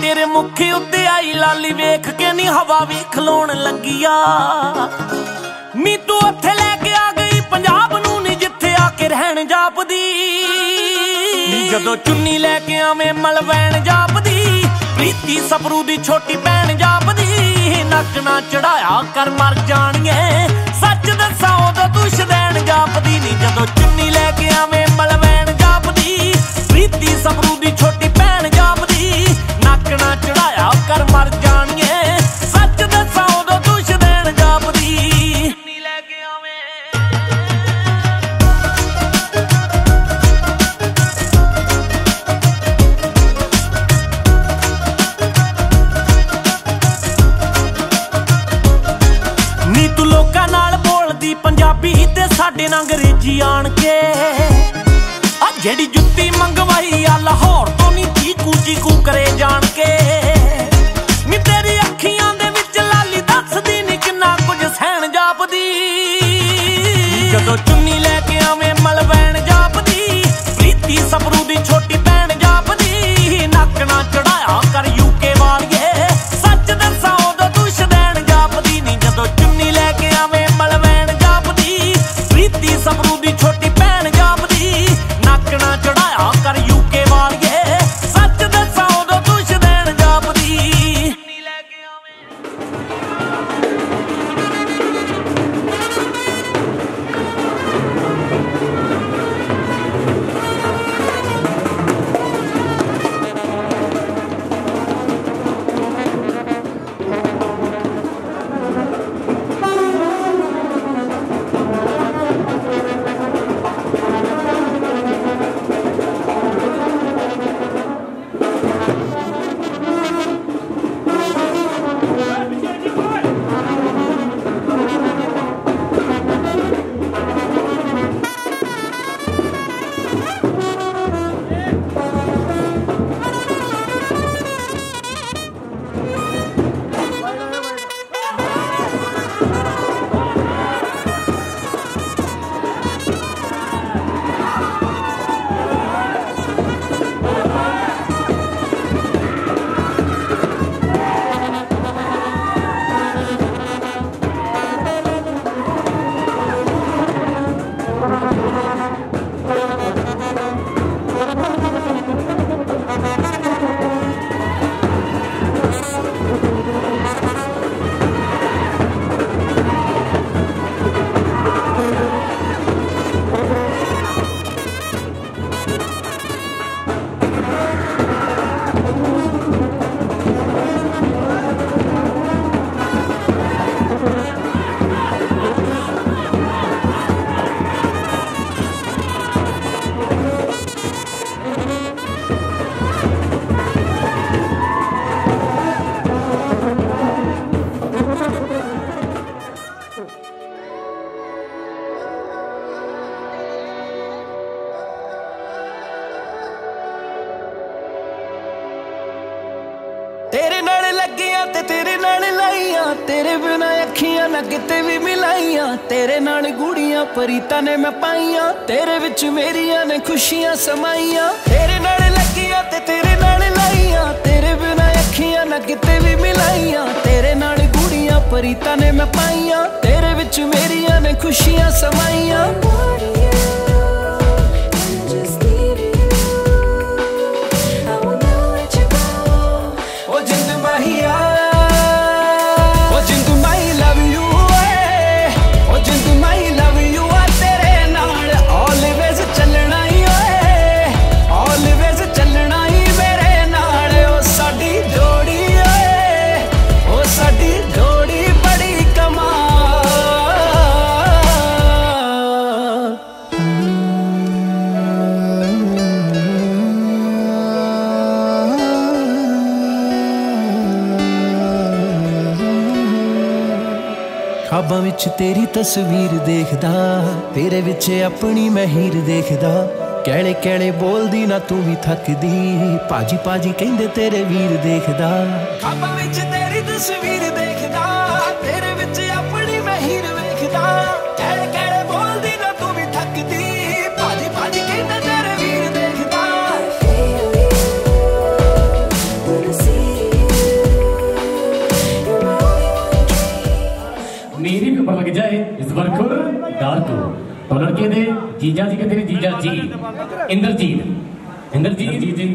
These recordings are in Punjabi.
ਤੇਰੇ ਮੁੱਖ ਉੱਤੇ ਆਈ ਲਾਲੀ ਵੇਖ ਕੇ ਨਹੀਂ ਹਵਾ ਵੇਖ ਲੋਣ ਲੱਗੀਆ। ਨੀ ਤੂੰ ਉੱਥੇ ਲੈ ਕੇ ਆ ਗਈ, ਪੰਜਾਬ ਨੂੰ ਨਹੀਂ ਜਿੱਥੇ ਆ ਕੇ ਰਹਿਣ ਜਾਪਦੀ। ਜਦੋਂ ਚੁੰਨੀ ਲੈ ਕੇ ਆਵੇਂ ਮਲਵੈਣ ਜਾਪਦੀ, ਪ੍ਰੀਤੀ ਸਪਰੂ ਦੀ ਛੋਟੀ ਭੈਣ ਜਾਪਦੀ ਨੱਚਣਾ ਚੜਾਇਆ ਕਰ ਮਰ ਜਾਣੀਏ। ਸੱਚ ਦੱਸਾਂ ਉਦੋਂ ਜੀ ਆਣ ਕੇ। ਆ ਜਿਹੜੀ ਜੁੱਤੀ ਮੰਗ ਤੇਰੇ ਨਾਲ ਲਾਈਆਂ। ਤੇਰੇ ਬਿਨਾ ਅੱਖੀਆਂ ਨਾ ਕਿਤੇ ਵੀ ਮਿਲਾਈਆਂ। ਤੇਰੇ ਨਾਲ ਗੂੜੀਆਂ, ਪਰੀਤਾਂ ਨੇ ਮੈਂ ਪਾਈਆਂ। ਤੇਰੇ ਵਿੱਚ ਮੇਰੀਆਂ ਨੇ ਖੁਸ਼ੀਆਂ ਸਮਾਈਆਂ। ਤੇਰੇ ਨਾਲ ਲੱਗੀਆਂ ਤੇ ਤੇਰੇ ਨਾਲ ਲਾਈਆਂ। ਤੇਰੇ ਬਿਨਾ ਅੱਖੀਆਂ ਨਾ ਕਿਤੇ ਵੀ ਮਿਲਾਈਆਂ। ਤੇਰੇ ਨਾਲ ਗੂੜੀਆਂ, ਪਰੀਤਾਂ ਨੇ ਮੈਂ ਪਾਈਆਂ। ਤੇਰੇ ਵਿੱਚ ਮੇਰੀਆਂ ਨੇ ਖੁਸ਼ੀਆਂ ਸਮਾਈਆਂ। ਤੇਰੀ ਤਸਵੀਰ ਦੇਖਦਾ, ਤੇਰੇ ਵਿੱਚ ਆਪਣੀ ਮੈਂ ਹੀਰ ਦੇਖਦਾ। ਕਹਿਣੇ ਕਹਿਣੇ ਬੋਲਦੀ, ਨਾ ਤੂੰ ਵੀ ਥੱਕਦੀ। ਭਾਜੀ ਭਾਜੀ ਕਹਿੰਦੇ ਤੇਰੇ ਵੀਰ ਦੇਖਦਾ। ਖਾਬਾਂ ਵਿੱਚ ਤੇਰੀ ਤਸਵੀਰ ਦੇਖਦਾ तो लड़के दे जीजा जी के तेरे जीजा जी इंद्रजीत इंद्रजीत जी जी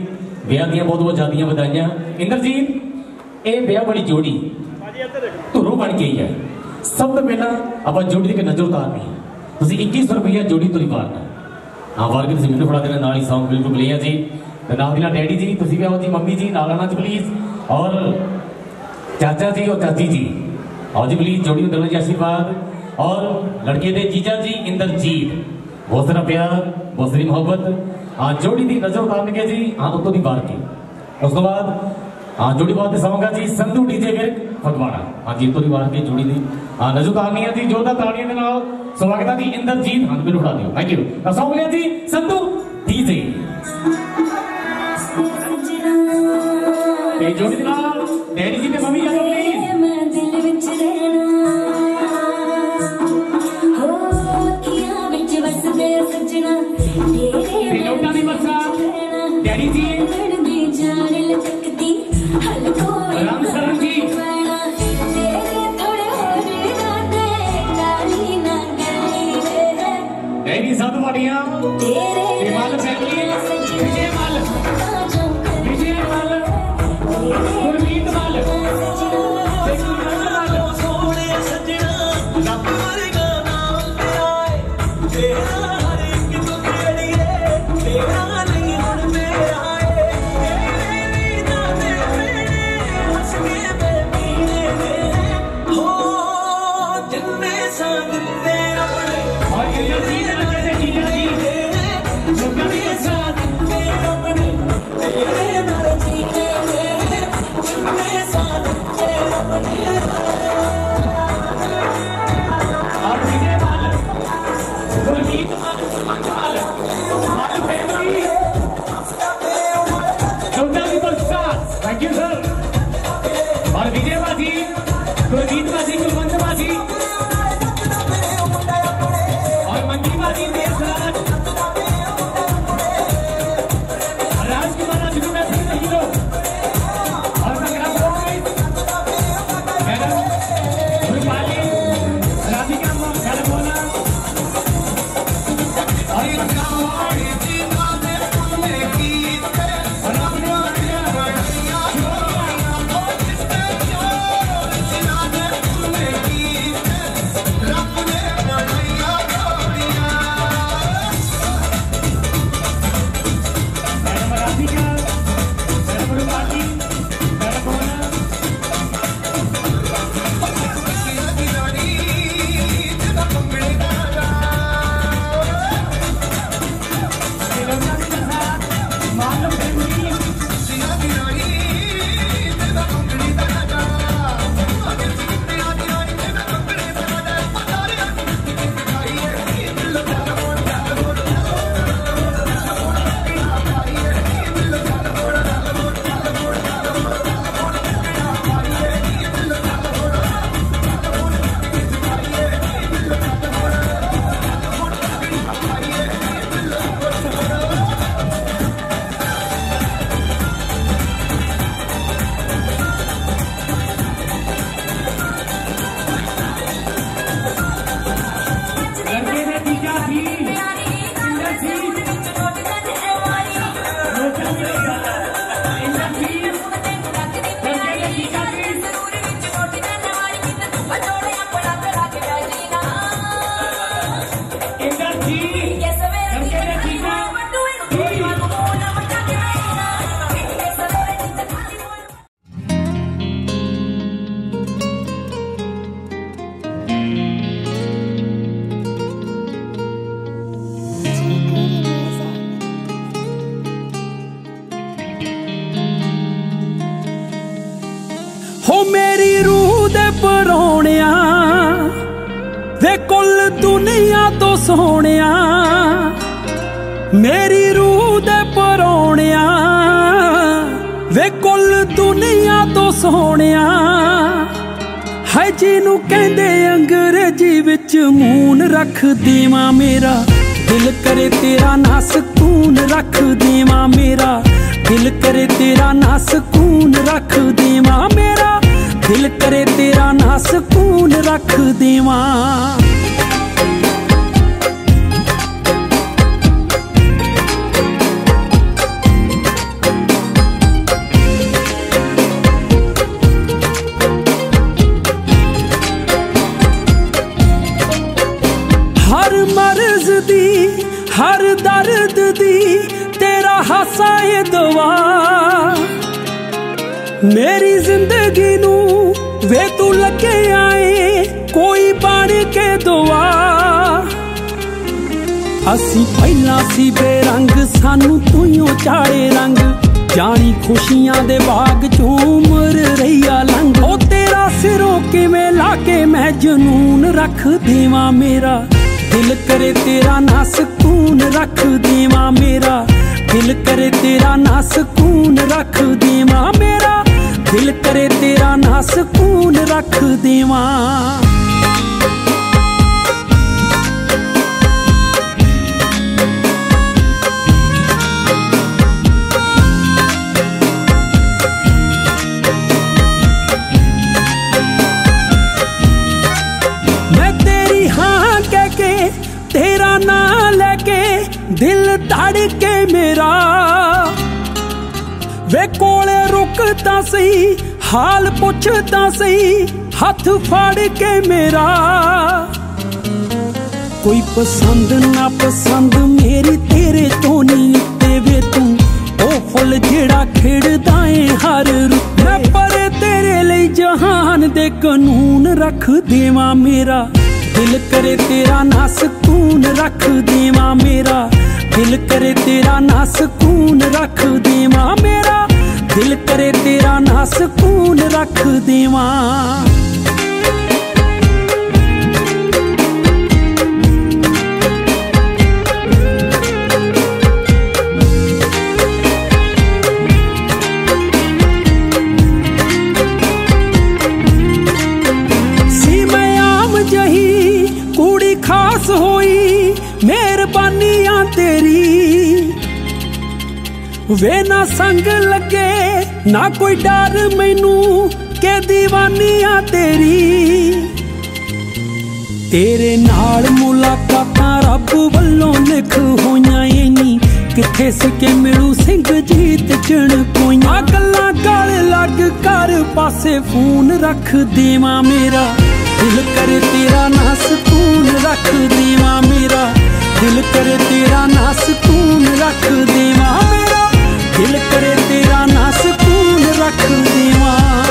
ਵਿਆਹ ਦੀਆਂ ਬਹੁਤ ਬਹੁਤ ਜ਼ਿਆਦੀਆਂ ਵਧਾਈਆਂ ਇੰਦਰਜੀਤ ਇਹ ਵਿਆਹ ਵਾਲੀ ਜੋੜੀ ਧੁਰੋਂ ਬਣ ਗਈ ਹੈ ਸਭ ਤੋਂ ਪਹਿਲਾਂ ਆਪਾਂ ਜੋੜੀ ਦੀ ਨਜ਼ਰ ਉਤਾਰਨੀ ਹੈ ਤੁਸੀਂ 2100 ਰੁਪਇਆ ਜੋੜੀ ਤੋਂ ਨਿਕਾਲਣਾ ਹਾਂ ਵਾਰ ਕੇ ਤੁਸੀਂ ਮੈਨੂੰ ਫੜਾ ਦੇਣਾ ਨਾਲ ਹੀ ਸੌਂਗ ਬਿਲਕੁਲ ਕਲੀਅਰ ਜੀ ਤੇ ਨਾਲ ਦੀ ਨਾਲ ਡੈਡੀ ਜੀ ਤੁਸੀਂ ਵੀ ਆਓ ਜੀ ਮੰਮੀ ਜੀ ਨਾਲ ਆਣਾ ਜੀ ਪਲੀਜ਼ ਔਰ ਚਾਚਾ जी और चाची जी और जी प्लीज जोड़ी में दोनों जी आशीर्वाद और लड़के थे जीजा जी इंदरजीत। बहुत सारा प्यार बहुत सारी मोहब्बत। हाँ जोड़ी थी नज़र खान के जी हाँ उतो दी बार की। उसके बाद हाँ जोड़ी बात समगा जी संधू डीजे विरक फगवाड़ा। हाँ जी उतो दी बार की जोड़ी थी हाँ नज़र कहानिया जी जोरदार ताड़ियों के नाल स्वागत जी इंदरजीत हाँ बिल्कुल उठा दियो। Thank you Song ji Sandhu DJ जोड़ी दिला जी ते मम्मी ਰਹਿਣਾ ਡੈਡੀ ਤੇ ਮੂਨ ਰੱਖ ਦੇਵਾਂ ਮੇਰਾ। ਦਿਲ ਕਰੇ ਤੇਰਾ ਨਾ ਸਕੂਨ ਰੱਖ ਦੇਵਾਂ ਮੇਰਾ। ਦਿਲ ਕਰੇ ਤੇਰਾ ਨਾ ਸਕੂਨ ਰੱਖ ਦੇਵਾਂ ਮੇਰਾ। ਦਿਲ ਕਰੇ ਤੇਰਾ ਨਾ ਸਕੂਨ ਰੱਖ ਦੇਵਾਂ। ਮੇਰੀ ਜ਼ਿੰਦਗੀ ਨੂੰ ਵੇ ਤੂੰ ਲੱਗੇ ਆਏ ਕੋਈ ਬਣ ਕੇ ਦੁਆ। ਅਸੀਂ ਪਹਿਲਾਂ ਸੀ ਬੇਰੰਗ, ਸਾਨੂੰ ਤੂੰ ਚਾੜੇ ਰੰਗ। ਜਾਣੀ ਖੁਸ਼ੀਆਂ ਦੇ ਬਾਗ ਚੋਂ ਉਮਰ ਰਹੀਆ ਲੰਘ। ਉਹ ਤੇਰਾ ਸਿਰੋਂ ਕਿਵੇਂ ਲਾ ਕੇ ਮੈਂ ਜਨੂਨ ਰੱਖ ਦੇਵਾਂ ਮੇਰਾ? ਦਿਲ ਕਰੇ ਤੇਰਾ ਨਾ ਸਕੂਨ ਰੱਖ ਦੇਵਾਂ ਮੇਰਾ। ਦਿਲ ਕਰੇ ਤੇਰਾ ਨਾ ਸਕੂਨ ਰੱਖ ਦੇਵਾਂ ਮੇਰਾ। ਦਿਲ ਕਰੇ ਤੇਰਾ ਨਾ ਸਕੂਨ ਰੱਖ ਦੇਵਾਂ। ਮੈਂ ਤੇਰੀ ਹਾਂ ਕਹਿ ਕੇ, ਤੇਰਾ ਨਾਂ ਲੈ ਕੇ ਦਿਲ ਧੜਕੇ ਕੋਲੇ ਸਹੀ, ਹਾਲ ਪੁੱਛਦਾ ਸਹੀ, ਹੱਥ ਫੜ ਕੇ ਮੇਰਾ। ਕੋਈ ਪਸੰਦ ਨਾ ਪਸੰਦ ਮੇਰੀ ਤੇਰੇ ਤੋਂ ਨਹੀਂ ਉੱਤੇ ਵੇ ਤੂੰ। ਉਹ ਫੁੱਲ ਜਿਹੜਾ ਖਿੜਦਾ ਏ ਹਰ ਰੁੱਤ। ਮੈਂ ਪਰ ਤੇਰੇ ਲਈ ਜਹਾਨ ਦੇ ਕਾਨੂੰਨ ਰੱਖ ਦੇਵਾਂ ਮੇਰਾ। ਦਿਲ ਕਰੇ ਤੇਰਾ ਨਾ ਸਕੂਨ ਰੱਖ ਦੇਵਾਂ ਮੇਰਾ। ਦਿਲ ਕਰੇ ਤੇਰਾ ਨਾ ਸਕੂਨ ਰੱਖ ਦੇਵਾਂ ਮੇਰਾ। ਦਿਲ ਕਰੇ ਤੇਰਾ ਨਾ ਸਕੂਨ ਰੱਖ ਦੇਵਾਂ। ਵੇ ਨਾ ਸੰਗ ਲੱਗੇ, ਨਾ ਕੋਈ ਡਰ ਮੈਨੂੰ, ਕਿ ਦੀਵਾਨੀਆਂ ਤੇਰੀ। ਤੇਰੇ ਨਾਲ ਮੁਲਾਕਾਤਾਂ ਰੱਬ ਵੱਲੋਂ ਲਿਖ ਹੋਈਆਂ ਏ ਕਿੱਥੇ ਸਿੱਕੇ ਮਿਲੂ ਸਿੰਘ ਜੀਤ ਚਣ ਕੋਈਆਂ ਗੱਲਾਂ, ਗਲ ਲੱਗ ਕਰ ਪਾਸੇ ਫੋਨ ਰੱਖ ਦੇਵਾਂ ਮੇਰਾ। ਦਿਲ ਕਰੇ ਤੇਰਾ ਨਾ ਸਕੂਨ ਰੱਖ ਦੇਵਾਂ ਮੇਰਾ। ਦਿਲ ਕਰੇ ਤੇਰਾ ਨਾ ਸਕੂਨ ਰੱਖ ਦੇਵਾਂ ਮੇਰਾ। ਦਿਲ ਕਰੇ ਤੇਰਾ ਨਾ ਸਕੂਨ ਰੱਖ ਦੇਵਾਂ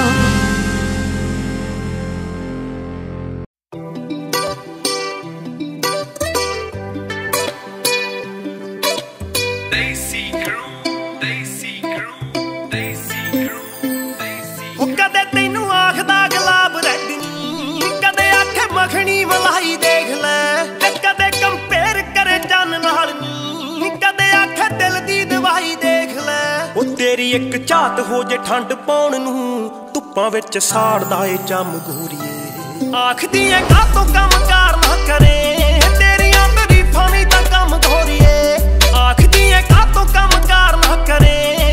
ਤੇਰੀ ਇੱਕ ਝਾਤ ਹੋ ਜੇ ਠੰਡ ਪਾਉਣ ਨੂੰ, ਧੁੱਪਾਂ ਵਿੱਚ ਸਾੜਦਾ ਏ ਚੰਮ ਗੋਰੀਏ। ਆਖਦੀ ਐ ਕਾਤੋਂ ਕੰਮ ਕਾਰ ਨਾ ਕਰੇ, ਤੇਰੀਆਂ ਤਰੀਫਾਂ ਵੀ ਤਾਂ ਕੰਮ ਗੋਰੀਏ ਆਖਦੀ ਐ ਕਾਤੋਂ ਕੰਮ ਕਾਰ ਨਾ ਕਰੇ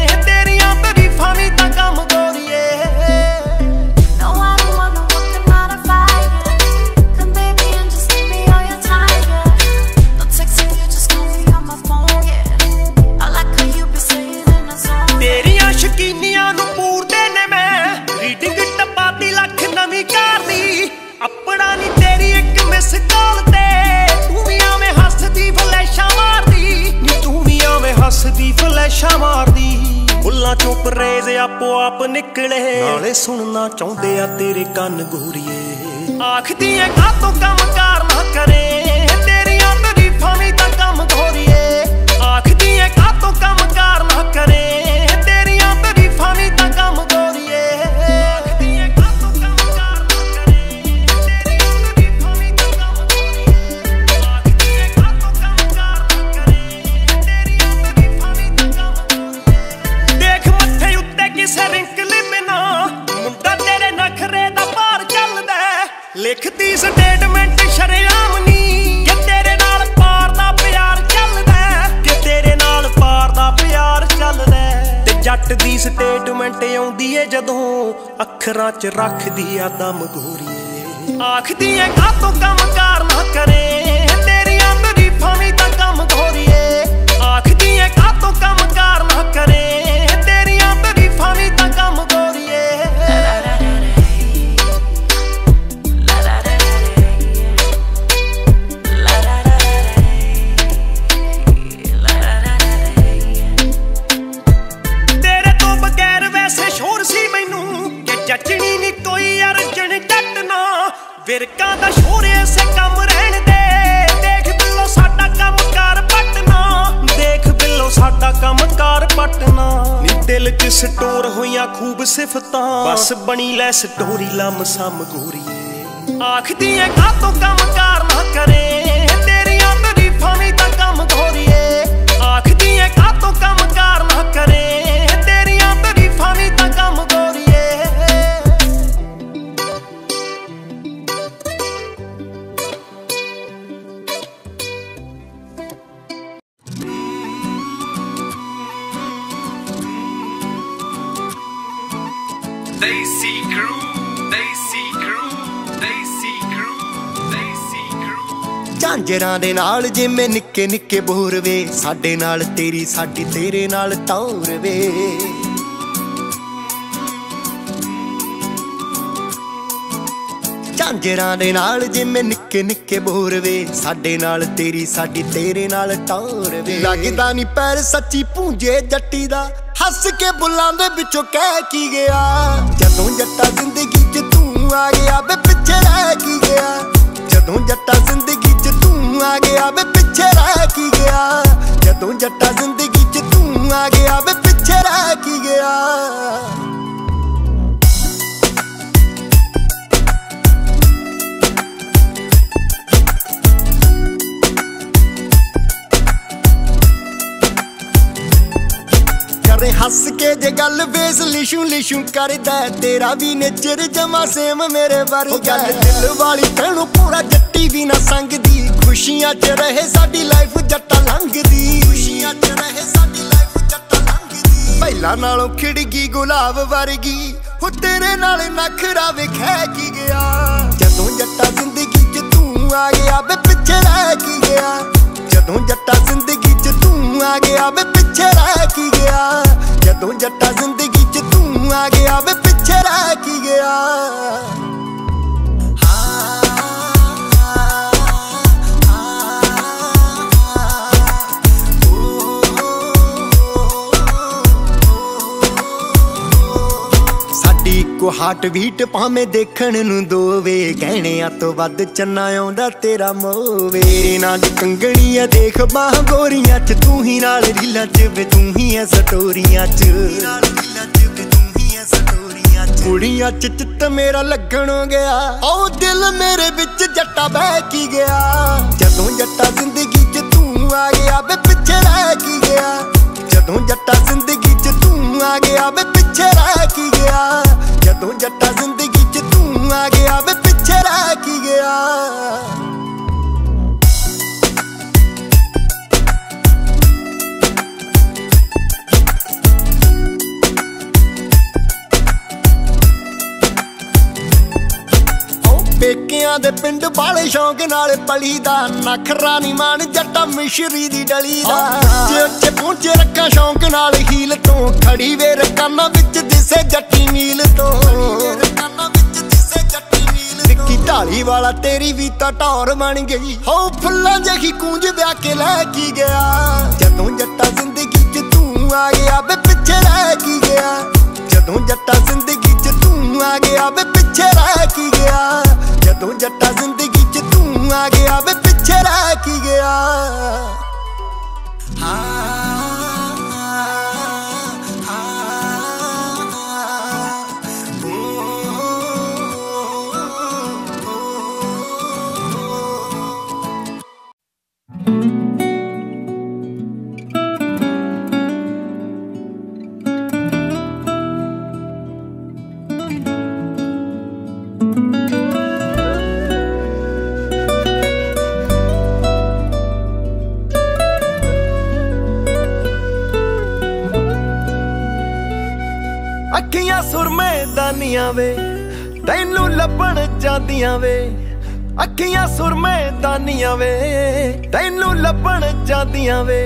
ਮਾਰਦੀ। ਫੁੱਲਾਂ ਚੋਂ ਪਰੇਜ਼ ਆਪੋ ਆਪ ਨਿਕਲੇ। ਨਾਲੇ ਸੁਣਨਾ ਚਾਹੁੰਦੇ ਆ ਤੇਰੇ ਕੰਨ ਗੋਰੀਏ ਆਖਦੀ ਐ ਕਾਤੋਂ ਕੰਮ ਕਾਰ ਨਾ ਕਰੇ। ਤੇਰੀਆਂ ਤਰੀਫਾਂ ਵੀ ਤਾਂ ਕੰਮ ਗੋਰੀਏ ਆਖਦੀ ਐ ਕਾਤੋਂ ਕੰਮ ਕਾਰ ਨਾ ਕਰੇ। ਆਉਂਦੀ ਏ ਜਦੋਂ ਅੱਖਰਾਂ 'ਚ ਰੱਖਦੀ ਆ ਦਮ ਗੋਰੀਏ। ਆਖਦੀ ਏ ਕਾਤੋਂ ਕੰਮ ਕਾਰ ਨਾ ਕਰੇ? ਤੇਰੀਆਂ ਤਰੀਫਾਂ ਵੀ ਤਾਂ ਕੰਮ ਗੋਰੀਏ। ਆਖਦੀ ਏ ਕਾਤੋਂ ਕੰਮ ਕਾਰ ਨਾ ਕਰੇ? ਤੇਰੀਆਂ ਤਰੀਫਾਂ ਵੀ ਮੈਨੂੰ ਨਹੀਂ ਕੋਈ ਅਰਜਣ ਜੱਟ ਨਾ ਵਿਰਕਾਂ ਦਾ ਸ਼ੋਰ ਐਸੇ ਕੰਮ ਰਹਿਣ ਦੇ। ਦੇਖ ਬਿੱਲੋ ਸਾਡਾ ਕੰਮ ਕਾਰ ਪਟਨਾ ਦੇਖ ਬਿੱਲੋ ਸਾਡਾ ਕੰਮ ਕਾਰ ਪਟਨਾ ਨੀ ਦਿਲ 'ਚ ਸਟੋਰ ਹੋਈਆਂ ਖੂਬ ਸਿਫਤਾਂ। ਬਸ ਬਣੀ ਲੈ ਸਟੋਰੀ ਲੰਮ ਸਮ ਗੋਰੀਏ ਆਖਦੀ ਐ ਕਾਤੋਂ ਕੰਮ ਕਾਰ ਨਾ ਕਰੇ? ਤੇਰੀਆਂ ਤਰੀਫਾਂ ਵੀ ਤਾਂ ਕੰਮ ਗੋਰੀਏ ਆਖਦੀ ਐ ਕਾਤੋਂ ਕੰਮ ਕਾਰ ਨਾ ਕਰੇ? ਝਾਂਜਰਾਂ ਦੇ ਨਾਲ ਜਿਵੇਂ ਨਿੱਕੇ ਨਿੱਕੇ ਬੋਰ ਵੇ, ਸਾਡੇ ਨਾਲ ਤੇਰੀ, ਸਾਡੀ ਤੇਰੇ ਨਾਲ ਟੌਰ ਵੇ। ਝਾਂਜਰਾਂ ਦੇ ਨਾਲ ਜਿਵੇਂ ਨਿੱਕੇ ਨਿੱਕੇ ਬੋਰ ਵੇ, ਸਾਡੇ ਨਾਲ ਤੇਰੀ, ਸਾਡੀ ਤੇਰੇ ਨਾਲ ਟੌਰ ਵੇ। ਲੱਗਦਾ ਨਹੀਂ ਪੈਰ ਸੱਚੀ ਪੂੰਜੇ ਜੱਟੀ ਦਾ, ਹੱਸ ਕੇ ਬੁੱਲਾਂ ਦੇ ਵਿੱਚੋਂ ਕਹਿ ਕੀ ਗਿਆ। ਜਦੋਂ ਜੱਟਾ ਜ਼ਿੰਦਗੀ 'ਚ ਤੂੰ ਆ ਗਿਆ ਬੇ ਪਿੱਛੇ ਰਹਿ ਕੀ ਗਿਆ। ਜਦੋਂ ਜੱਟਾ ਜ਼ਿੰਦਗੀ 'ਚ ਤੂੰ ਆ ਗਿਆ ਵੇ, ਪਿੱਛੇ ਰਹਿ ਕੀ ਗਿਆ। ਜਦੋਂ ਜੱਟਾ ਜ਼ਿੰਦਗੀ 'ਚ ਤੂੰ ਆ ਗਿਆ ਵੇ, ਪਿੱਛੇ ਰਹਿ ਕੀ ਗਿਆ। ਕਰੇ ਹੱਸ ਕੇ ਜੇ ਗੱਲ ਵੇਸ ਲਿਸ਼ੂ ਲਿਸ਼ੂ ਕਰਦਾ ਤੇਰਾ ਵੀ ਨੇਚਰ ਜਮਾ ਸੇਮ ਮੇਰੇ ਵਰਗਾ ਗੱਲ ਦਿਲ ਵਾਲੀ ਤੈਨੂੰ ਪੂਰਾ ਜੱਟੀ ਵੀ ਨਾ ਸੰਗਦੀ। ਖੁਸ਼ੀਆਂ 'ਚ ਰਹੇ ਸਾਡੀ ਲਾਈਫ ਜੱਟਾ ਲੰਘਦੀ। ਖੁਸ਼ੀਆਂ 'ਚ ਰਹੇ ਸਾਡੀ ਲਾਈਫ ਜੱਟਾ ਲੰਘਦੀ। ਪਹਿਲਾਂ ਨਾਲੋਂ ਖਿੜ ਗਈ ਗੁਲਾਬ ਵਰਗੀ। ਹੋ ਤੇਰੇ ਨਾਲ ਨਖਰਾ ਵਿਖੈ ਕੀ ਗਿਆ। ਜਦੋਂ ਜੱਟਾ ਜ਼ਿੰਦਗੀ 'ਚ ਤੂੰ ਆ ਗਿਆ ਬੇ ਪਿੱਛੇ ਰਹਿ ਕੀ ਗਿਆ। ਜਦੋਂ ਜੱਟਾ ਜ਼ਿੰਦਗੀ 'ਚ ਤੂੰ ਆ ਗਿਆ ਵੇ ਪਿੱਛੇ ਰਹਿ ਕੀ ਗਿਆ। ਹਾਰਟ ਬੀਟ ਭਾਵੇਂ ਦੇਖਣ ਨੂੰ ਦੋਵੇ। ਕਹਿਣਿਆਂ ਤੋਂ ਵੱਧ ਚੰਨਾ ਆਉਂਦਾ ਤੇਰਾ ਮੋਵੇ। ਤੇਰੇ ਨਾਲ ਕੰਗਣੀ ਆ ਦੇਖ ਬਾਹ ਗੋਰੀਆਂ ਚ, ਤੂੰ ਹੀ ਨਾਲ ਰੀਲਾਂ ਚ ਵੇ, ਤੂੰ ਹੀ ਐ ਸਟੋਰੀਆਂ ਚ। ਕੁੜੀਆਂ ਚ ਚਿੱਤ ਮੇਰਾ ਲੱਗਣ ਗਿਆ। ਉਹ ਦਿਲ ਮੇਰੇ ਵਿੱਚ ਜੱਟਾ ਬਹਿ ਕੀ ਗਿਆ। ਜਦੋਂ ਜੱਟਾ ਜ਼ਿੰਦਗੀ ਚ ਤੂੰ ਆ ਗਿਆ, ਵੇ ਪਿੱਛੇ ਰਹਿ ਕੀ ਗਿਆ। ਜਦੋਂ ਜੱਟਾ ਜ਼ਿੰਦਗੀ ਤੂੰ ਆ ਗਿਆ ਵੇ ਪਿੱਛੇ ਰਹਿ ਕੀ ਗਿਆ? ਜਦੋਂ ਜੱਟਾ ਜ਼ਿੰਦਗੀ ਚ ਤੂੰ ਆ ਗਿਆ ਵੇ ਪਿੱਛੇ ਰਹਿ ਕੀ ਗਿਆ? ਪੇਕਿਆਂ ਦੇ ਪਿੰਡ ਵਾਲੇ ਸ਼ੌਂਕ ਨਾਲ ਪਲੀ ਦਾ ਨਖਰਾ ਨੀ ਮਾਨ ਜੱਟਾ ਮਿਸ਼ਰੀ ਦੀ ਡਲੀ ਦਾ। ਜੇ ਉੱਚੇ ਪਹੁੰਚੇ ਰੱਖਾਂ ਸ਼ੌਂਕ ਨਾਲ ਹੀਲ ਤੋਂ ਖੜੀ ਵੇ ਰਕਾਨਾ ਵਿੱਚ ਦਿਸੇ ਜੱਟੀ ਨੀਲ ਤੋਂ। ਢਾਲੀ ਵਾਲਾ ਤੇਰੀ ਵੀ ਤਾਂ ਟੌਰ ਬਣ ਗਈ। ਹੋ ਫੁੱਲਾਂ ਜਿਹੀ ਕੂੰਜ ਵਿਆਹ ਕੇ ਲੈ ਕੀ ਗਿਆ। ਜਦੋਂ ਜੱਟਾ ਜ਼ਿੰਦਗੀ 'ਚ ਤੂੰ ਆ ਗਿਆ ਵੇ ਪਿੱਛੇ ਰਹਿ ਕੀ ਗਿਆ। ਜਦੋਂ ਜੱਟਾ ਜ਼ਿੰਦਗੀ 'ਚ ਤੂੰ ਆ ਗਿਆ ਵੇ ਪਿੱਛੇ ਰਹਿ ਕੀ ਰਹਿ ਕੀ ਦਾਨੀਆਂ ਵੇ, ਤੈਨੂੰ ਲੱਭਣ ਜਾਂਦੀਆਂ ਵੇ। ਅੱਖੀਆਂ ਸੁਰਮੇ ਦਾਨੀਆਂ ਵੇ, ਤੈਨੂੰ ਲੱਭਣ ਜਾਂਦੀਆਂ ਵੇ।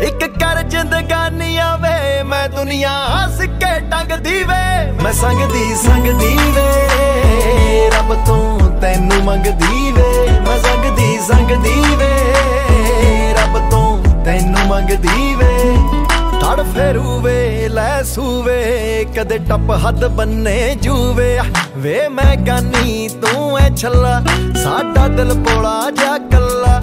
ਇੱਕ ਕਰ ਜਿੰਦਗਾਨੀਆਂ ਵੇ, ਮੈਂ ਦੁਨੀਆ ਹੱਸ ਕੇ ਟੰਗਦੀ ਵੇ। ਮੈਂ ਸੰਗਦੀ ਸੰਗਦੀ ਵੇ, ਰੱਬ ਤੋਂ ਤੈਨੂੰ ਮੰਗਦੀ ਵੇ। ਮੈਂ ਸੰਗਦੀ ਸੰਗਦੀ ਵੇ, ਰੱਬ ਤੋਂ ਤੈਨੂੰ ਮੰਗਦੀ ਵੇ। ਤੜ ਫੇਰੂ ਵੇ ਲੈ ਸੂਵੇ ਕਦੇ ਟੱਪ ਹੱਦ ਬੰਨੇ ਜੂਵੇ। ਵੇ ਮੈਂ ਗਾਨੀ ਤੂੰ ਐ ਛੱਲਾ ਸਾਡਾ ਦਿਲ ਬੋਲਾ ਜਾ ਕੱਲਾ।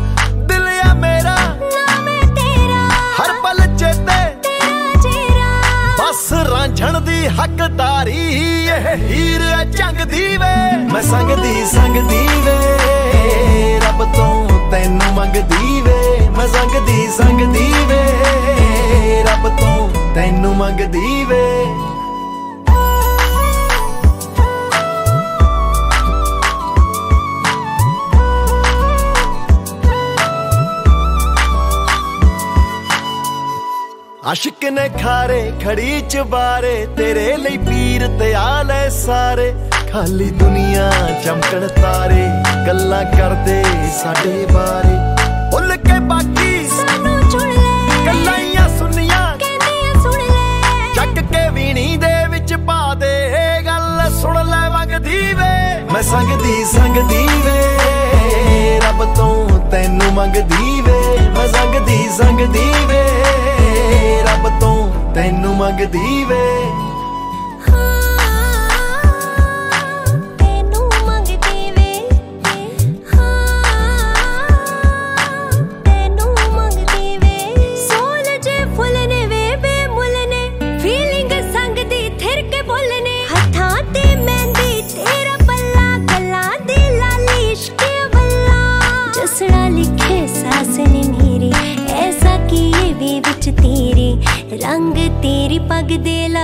ਦਿਲ ਆ ਮੇਰਾ ਨਾ ਮੈਂ ਤੇਰਾ ਹਰ ਪਲ ਚੇਤੇ। ਤੇਰਾ ਚਿਹਰਾ। ਬਸ ਰਾਂਝਣ ਦੀ ਹੱਕਦਾਰੀ ਇਹ ਹੀਰ ਐ ਜੰਗ ਦੀ ਵੇ। ਮੈਂ ਸੰਗਦੀ ਸੰਗਦੀ ਵੇ ਰੱਬ ਤੋਂ ਤੈਨੂੰ ਮੰਗਦੀ ਵੇ, ਮੈਂ ਸੰਗਦੀ ਸੰਗਦੀ ਵੇ। ਰੱਬ ਤੋਂ ਤੈਨੂੰ ਮੰਗਦੀ ਵੇ। ਆਸ਼ਿਕ ਨੇ ਖਾਰੇ ਖੜੀ ਚ ਬਾਰੇ, ਤੇਰੇ ਲਈ ਪੀਰ ਤੇ ਆਲੇ ਸਾਰੇ। ਖਾਲੀ ਦੁਨੀਆ ਚਮਕਣ ਤਾਰੇ ਗੱਲਾਂ ਕਰਦੇ ਸਾਡੇ ਬਾਰੇ। ਭੁੱਲ ਕੇ ਬਾਕੀ ਸਾਨੂੰ ਚੁਣ ਲੈ। ਗੱਲਾਂ ਸੁਣੀਆਂ। ਕਹਿੰਦੇ ਸੁਣ ਲੈ। ਚੱਕ ਕੇ ਵੀਣੀ ਦੇ ਵਿੱਚ ਪਾ ਦੇ ਗੱਲ। ਸੁਣ ਲੈ ਵਗਦੀ ਵੇ ਮੈਂ ਸੰਗਦੀ ਸੰਗਦੀ ਵੇ। ਰੱਬ ਤੋਂ ਤੈਨੂੰ ਮੰਗਦੀ ਵੇ। ਮੈਂ ਸੰਗਦੀ ਸੰਗਦੀ ਵੇ। ਰੱਬ ਤੋਂ ਤੈਨੂੰ ਮੰਗਦੀ ਵੇ।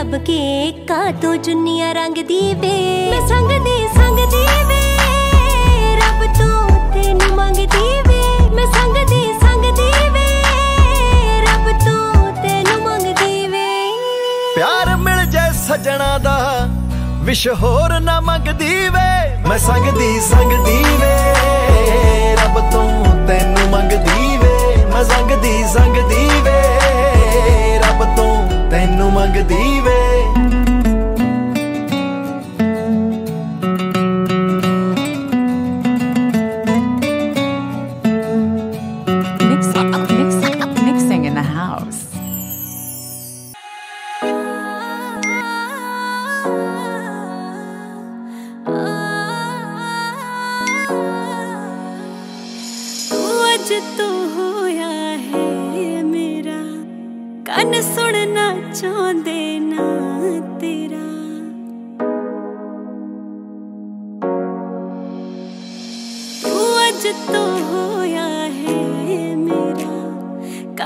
ਲੱਭ ਕੇ ਕਾ ਤੋਂ ਜੁੰਨੀਆਂ ਰੰਗ ਦੀ ਵੇ। ਮੈਂ ਸੰਗ ਦੀ ਸੰਗ ਦੀ ਵੇ। ਰੱਬ ਤੋਂ ਤੈਨੂੰ ਮੰਗਦੀ ਵੇ। ਮੈਂ ਸੰਗ ਦੀ ਸੰਗ ਦੀ ਵੇ। ਰੱਬ ਤੋਂ ਤੈਨੂੰ ਮੰਗਦੀ ਵੇ। ਪਿਆਰ ਮਿਲ ਜਾਏ ਸਜਣਾ ਦਾ, ਵਿਸ਼ ਹੋਰ ਨਾ ਮੰਗਦੀ ਵੇ। ਮੈਂ ਸੰਗਦੀ ਸੰਗਦੀ ਵੇ। ਰੱਬ ਤੋਂ ਤੈਨੂੰ ਮੰਗਦੀ ਵੇ। ਮੈਂ ਸੰਗਦੀ ਸੰਗਦੀ ਵੇ। ਮੰਗਦੀ ਵੇ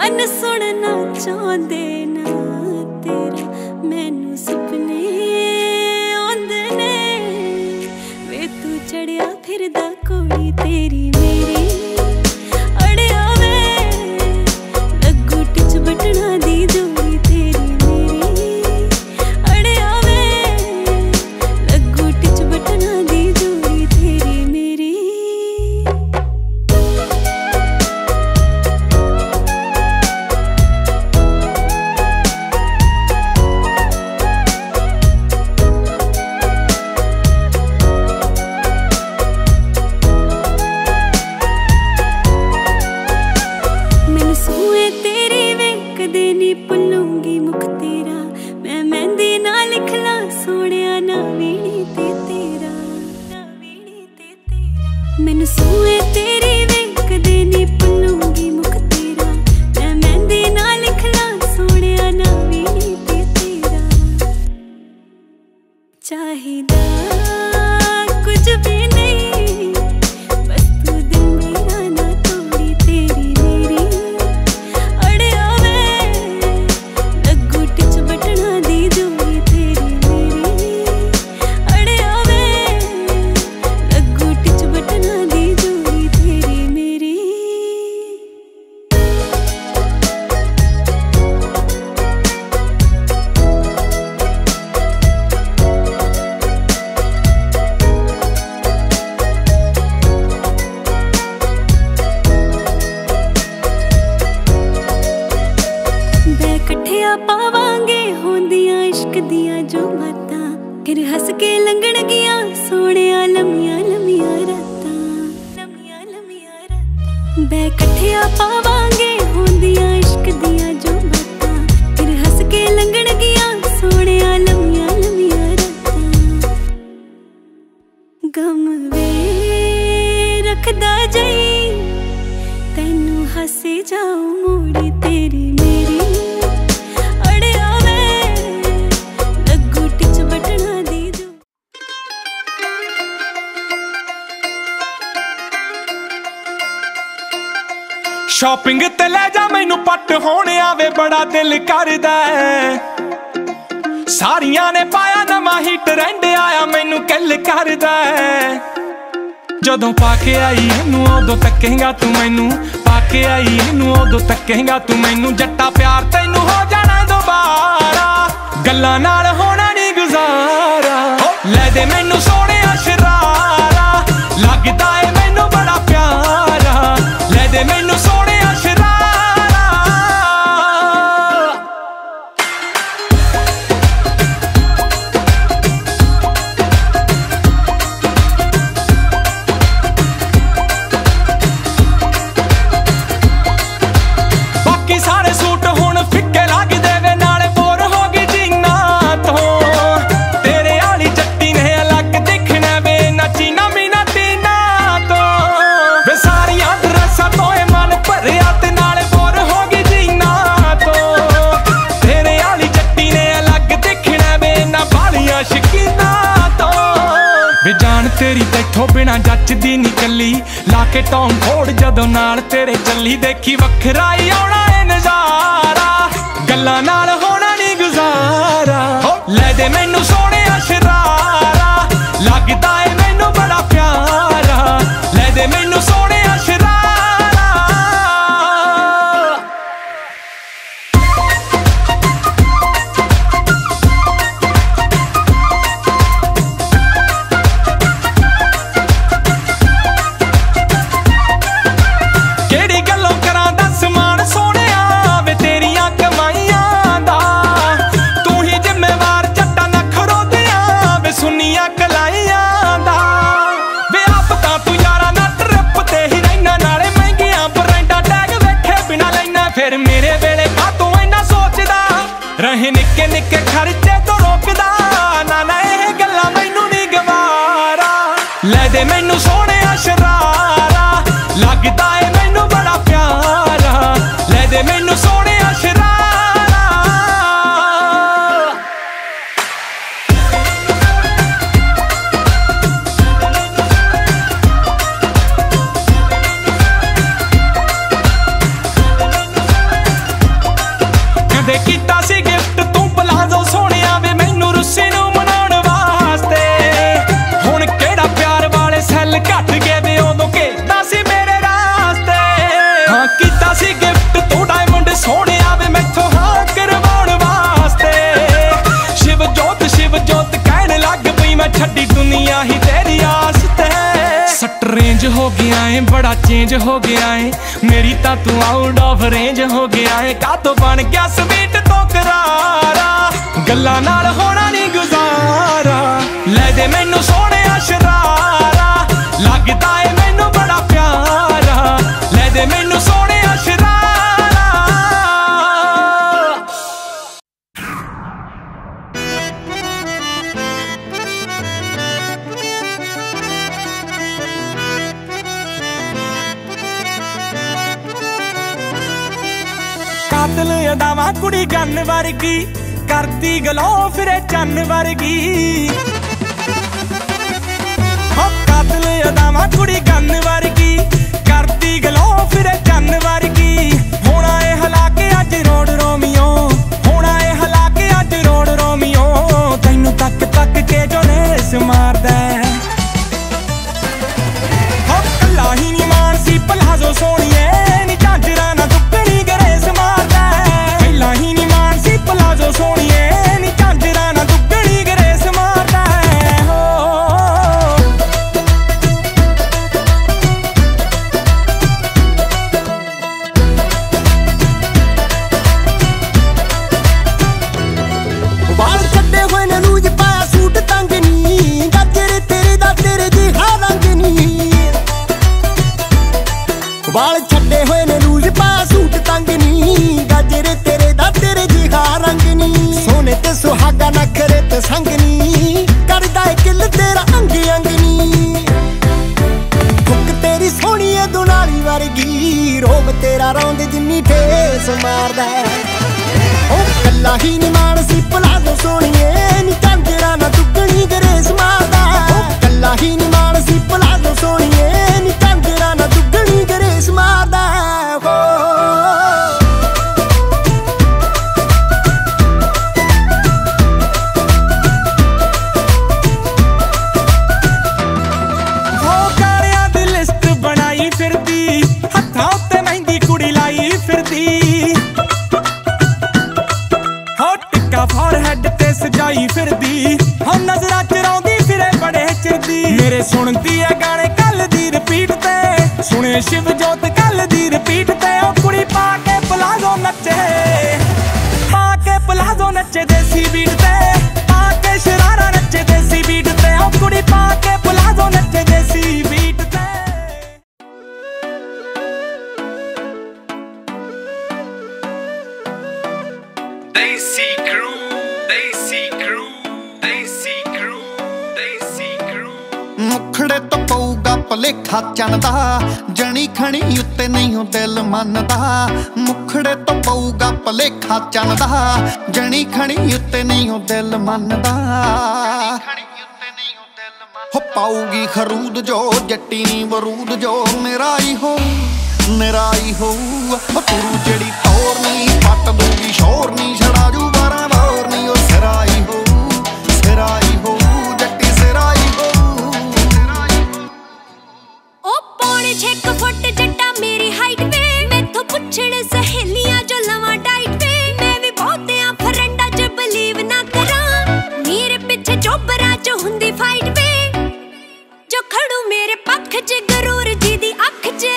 ਕੰਨ ਸੁਣਨਾ ਚਾਹੁੰਦੇ ਨਾ ਤੇਰਾ। ਮੈਨੂੰ ਸੁਪਨੇ ਆਉਂਦੇ ਨੇ। ਵੇ ਤੂੰ ਚੜਿਆ ਫਿਰਦਾ ਕੋਈ ਤੇਰੀ ਮੇਰੀ ਜਦੋਂ ਪਾ ਕੇ ਆਈ ਨੂੰ ਉਦੋਂ ਤੱਕ ਤੱਕੇਂਗਾ ਤੂੰ ਮੈਨੂੰ। ਪਾ ਕੇ ਆਈ ਨੂੰ ਉਦੋਂ ਤੱਕ ਤੱਕੇਂਗਾ ਤੂੰ ਮੈਨੂੰ। ਜੱਟਾ ਪਿਆਰ ਤੈਨੂੰ ਹੋ ਜਾਣਾ ਦੁਬਾਰਾ। ਗੱਲਾਂ ਨਾਲ ਹੋਣਾ ਨਹੀਂ ਗੁਜ਼ਾਰਾ। ਲੈ ਦੇ ਮੈਨੂੰ E daqui. Traje ਮੈਂ ਬੜਾ ਚੇਂਜ ਹੋ ਗਿਆ ਏ। ਮੇਰੀ ਤਾਂ ਤੂੰ ਆਊਟ ਆਫ ਰੇਂਜ ਹੋ ਗਿਆ ਏ। ਕਾ ਤੋਂ ਬਣ ਗਿਆ ਸਵੀਟ ਤੋਂ ਕਰਾਰਾ? ਗੱਲਾਂ ਨਾਲ ਹੋਣਾ ਨਹੀਂ ਗੁਜ਼ਾਰਾ। ਲੈ ਦੇ ਮੈਨੂੰ ਸੋਹਣਿਆ ਸ਼ਰਾਰਾ ਲੱਗਦਾ ਏ ਮੈਨੂੰ ਬੜਾ ਪਿਆਰਾ। ਚੰਨ ਵਰਗੀ, ਕਰਤੀ ਗਲੋ ਫਿਰੇ ਚੰਨ ਵਰਗੀ। ਹੋ ਕਾਤਲ ਅਦਾਵਾ ਕੁੜੀ ਕੰਨ ਵਰਗੀ, ਕਰਤੀ ਗਲੋ ਫਿਰੇ ਸਮਾਰਦਾ ਉਹ ਕੱਲਾ ਹੀ ਨਿਮਾਣ ਸੀ ਪਲਾਦੋ ਸੋਣੀਏ? ਚੱਲਦਾ, ਜਣੀ ਖਣੀ ਉੱਤੇ ਨਹੀਂ ਉਹ ਦਿਲ ਮੰਨਦਾ। ਹੋ ਪਾਉਗੀ ਖਰੂਦ ਜੋ, ਜੱਟੀ ਨਹੀਂ ਬਰੂਦ ਜੋ, ਮੇਰਾ ਹੀ ਹੋ, ਮੇਰਾ ਹੀ ਹੋ। ਹੋ ਤੂੰ ਜਿਹੜੀ ਤੌਰ ਨਹੀਂ ਪੱਟ ਦੂਗੀ ਸ਼ੋਰ ਨਹੀਂ ਛੜਾ ਜੂ ਬਾਰਾਂ ਵਾਰ ਨਹੀਂ ਉਹ ਸਿਰਾ ਹੀ ਹੋ, ਸਿਰਾ ਹੀ ਹੋ, ਜੱਟੀ ਸਿਰਾ ਹੀ ਹੋ ਉਹ ਪੌਣੇ 6 ਫੁੱਟ ਜੱਟਾ ਮੇਰੀ ਹਾਈਟ ਵੇ, ਮੈਥੋਂ ਪੁੱਛਣ ਸਹੇਲੀਆਂ ਜੋ ਹੁੰਦੀ ਫਾਈਟ ਵੇ। ਜੋ ਖੜੂ ਮੇਰੇ ਪੱਖ 'ਚ ਗਰੂਰ ਜੀ ਦੀ ਅੱਖ 'ਚ।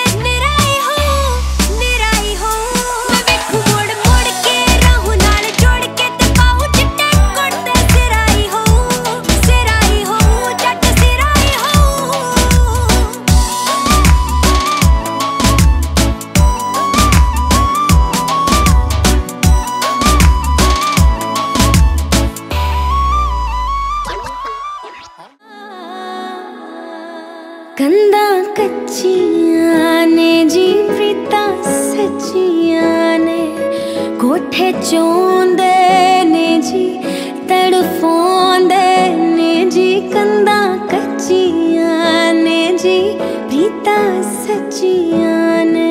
ਉੱਥੇ ਚੋਂਦੇ ਨੇ ਜੀ, ਤੜਫਾਉਂਦੇ ਨੇ ਜੀ ਕੰਦਾ ਕੱਚੀਆਂ ਨੇ ਜੀ, ਪ੍ਰੀਤਾ ਸੱਚੀਆਂ ਨੇ।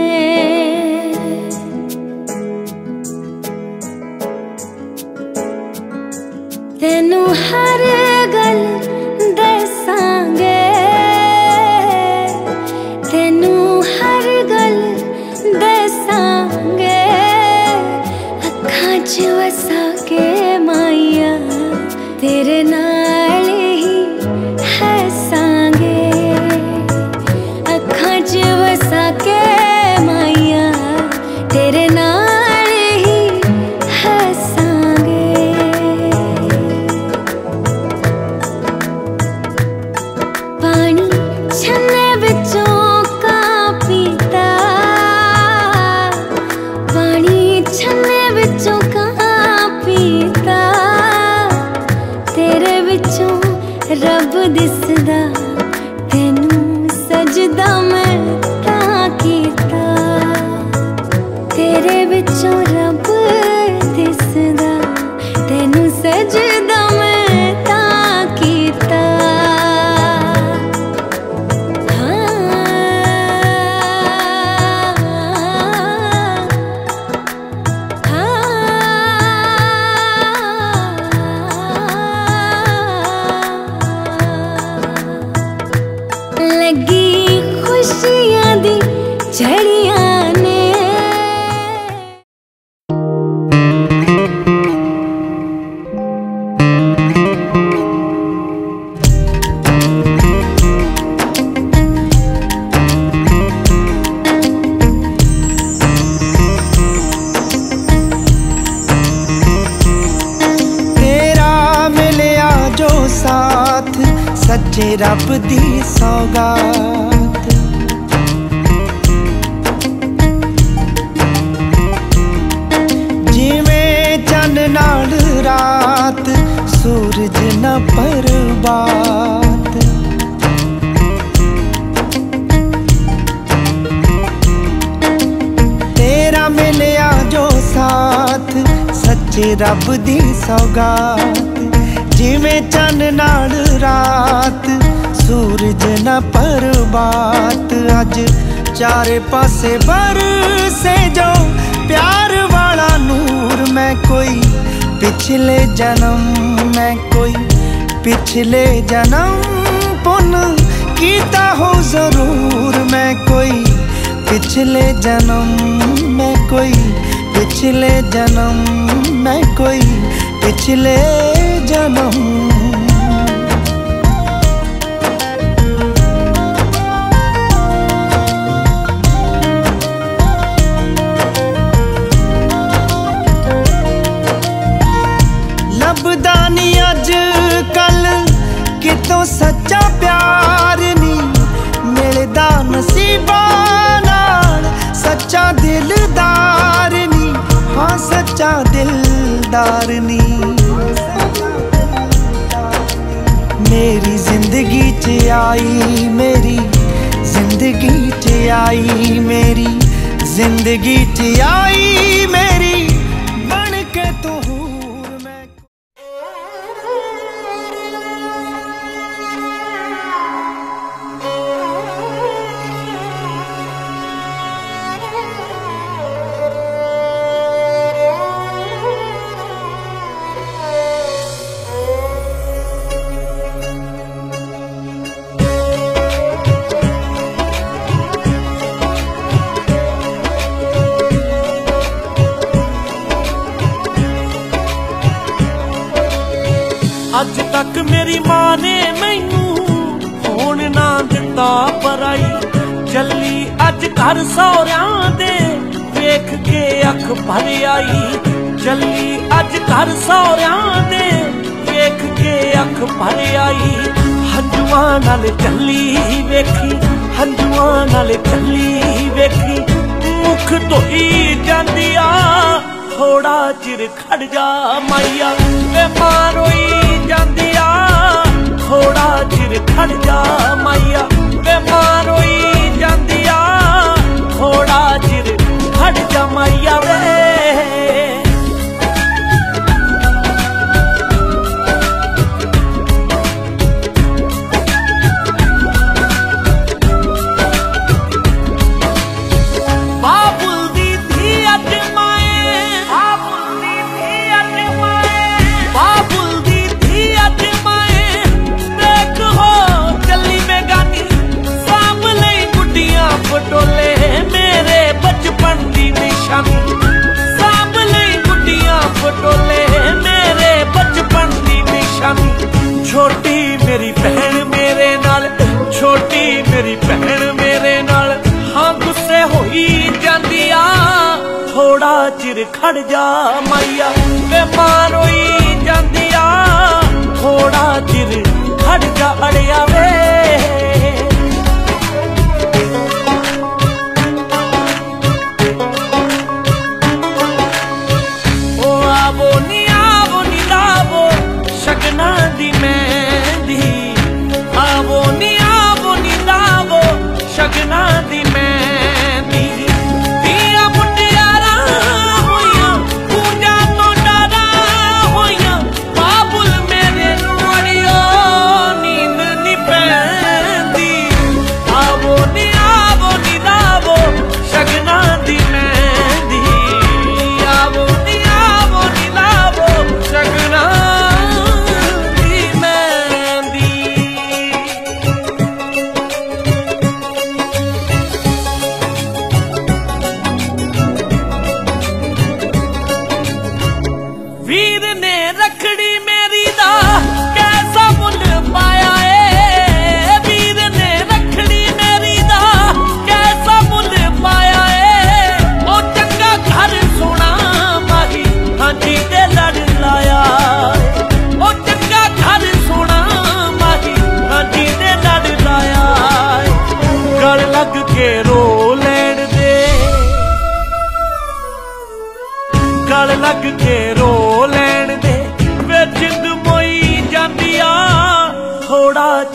ਤੈਨੂੰ ਹਰ ਗੱਲ ਖੁਸ਼ੀਆਂ ਦੀ ਚੜ ਚਾਰੇ ਪਾਸੇ ਬਰਸੇ ਜੋ। ਪਿਆਰ ਵਾਲਾ ਨੂਰ ਮੈਂ ਕੋਈ, ਪਿਛਲੇ ਜਨਮ ਮੈਂ ਕੋਈ, ਪਿਛਲੇ ਜਨਮ ਪੁੰਨ ਕੀਤਾ ਹੋ ਜ਼ਰੂਰ ਮੈਂ ਕੋਈ, ਪਿਛਲੇ ਜਨਮ ਮੈਂ ਕੋਈ, ਪਿਛਲੇ ਜਨਮ ਮੈਂ ਕੋਈ, ਪਿਛਲੇ ਜਨਮ ਚੱਲੀ ਅੱਜ ਘਰ ਸਹੁਰਿਆਂ ਦੇ ਵੇਖ ਕੇ ਅੱਖ ਭਰ ਆਈ। ਹੰਝੂਆਂ ਨਾਲ ਚੱਲੀ ਵੇਖੀ, ਹੰਝੂਆਂ ਨਾਲ ਚੱਲੀ ਵੇਖੀ। ਮੁਖ ਧੋਈ ਜਾਂਦੀ ਆ ਥੋੜਾ ਚਿਰ ਖੜ ਜਾ ਮਾਈਆ। ਵੇ ਮਾਂ ਰੋਈ ਜਾਂਦੀ ਆ ਥੋੜਾ ਚਿਰ ਖੜ ਜਾ ਮਾਈਆ। ਵੇ ਮਾਂ ਰੋਈ ਜਾਂਦੀ ਆ ਥੋੜਾ ਚਿਰ ਖੜ ਜਾ ਮਾਈਆ ਵੇ। ਛੋਟੀ ਮੇਰੀ ਭੈਣ ਮੇਰੇ ਨਾਲ, ਛੋਟੀ ਮੇਰੀ ਭੈਣ ਮੇਰੇ ਨਾਲ। ਹਾਂ, ਗੁੱਸੇ ਹੋਈ ਜਾਂਦੀ ਆ ਥੋੜਾ ਚਿਰ ਖੜ ਜਾ ਮਾਈਆ। ਵੇ ਮਾਂ ਰੋਈ ਜਾਂਦੀ ਆ ਥੋੜਾ ਚਿਰ ਖੜ ਜਾ ਅੜਿਆ ਵੇ।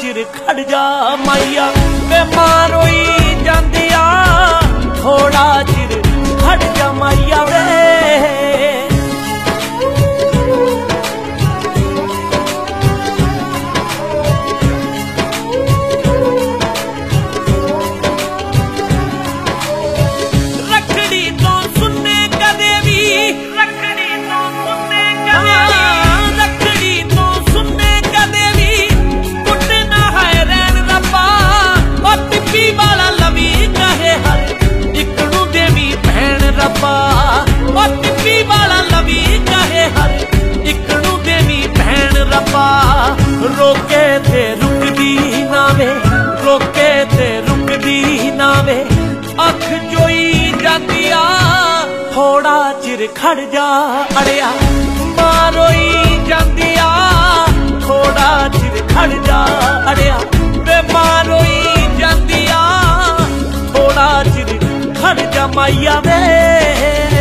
ਚਿਰ ਖੜ ਜਾ ਮਾਈਆ। ਵੇ ਹੋਈ ਰੋਈ ਜਾਂਦੀ ਆ ਥੋੜਾ ਚਿਰ ਖੜ ਜਾ ਮਾਈਆ ਵੇ। ਰੱਬਾ ਰੋਕੇ ਤੇ ਰੁਕਦੀ ਨਾ ਵੇ, ਰੋਕੇ ਤੇ ਰੁਕਦੀ ਨਾ ਵੇ। ਅੱਖ ਜੋਈ ਜਾਂਦੀ ਥੋੜਾ ਚਿਰ ਖੜ ਜਾ ਅੜਿਆ। ਮਾਰੋਈ ਜਾਂਦੀ ਆ ਥੋੜਾ ਚਿਰ ਖੜ ਜਾ ਅੜਿਆ। ਵੇ ਮਾਰੋਈ ਜਾਂਦੀ ਥੋੜਾ ਚਿਰ ਖੜ ਜਾ ਮਾਈਆ ਵੇ।